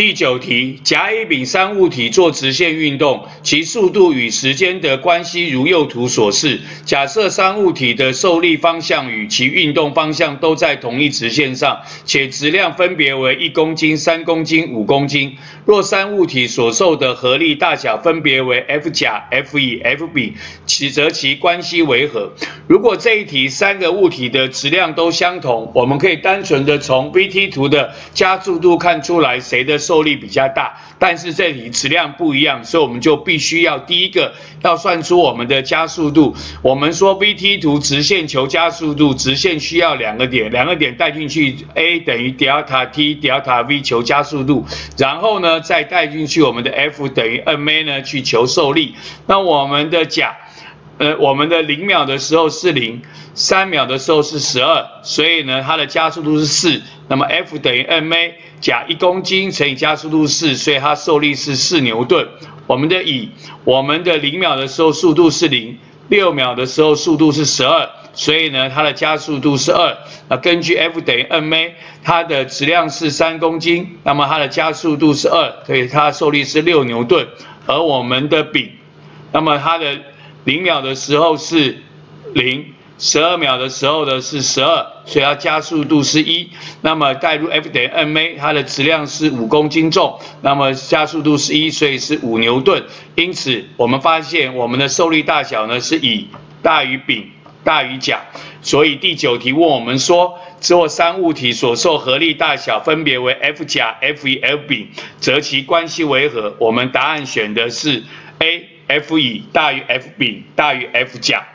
第九题，甲、乙、丙三物体做直线运动，其速度与时间的关系如右图所示。假设三物体的受力方向与其运动方向都在同一直线上，且质量分别为一公斤、三公斤、五公斤。若三物体所受的合力大小分别为 F 甲、F 乙、F 丙，其则其关系为何？如果这一题三个物体的质量都相同，我们可以单纯的从 VT 图的加速度看出来谁的受力比较大。但是这里质量不一样，所以我们就必须要第一个要算出我们的加速度。我们说 VT 图直线求加速度，直线需要两个点，两个点带进去 A 等于 delta t delta v 求加速度，然后呢再带进去我们的 F 等于 ma 呢去求受力。那我们的甲，呃，我们的零秒的时候是零，三秒的时候是十二，所以呢它的加速度是四。那么 F 等于 ma 甲一公斤乘以加速度四，所以它受力是四牛顿。我们的乙，我们的零秒的时候速度是零，六秒的时候速度是十二，所以呢它的加速度是二。那根据 F 等于 ma，它的质量是三公斤，那么它的加速度是二，所以它受力是六牛顿。而我们的丙，那么它的零秒的时候是零。十二秒的时候呢是十二，所以它加速度是一。那么代入 F 等于 ma，它的质量是五公斤重，那么加速度是一，所以是五牛顿。因此我们发现我们的受力大小呢是乙大于丙大于甲。所以第九题问我们说，这三物体所受合力大小分别为 F 甲、F 乙、F 丙，则其关系为何？我们答案选的是 A F 乙大于 F 丙大于 F 甲。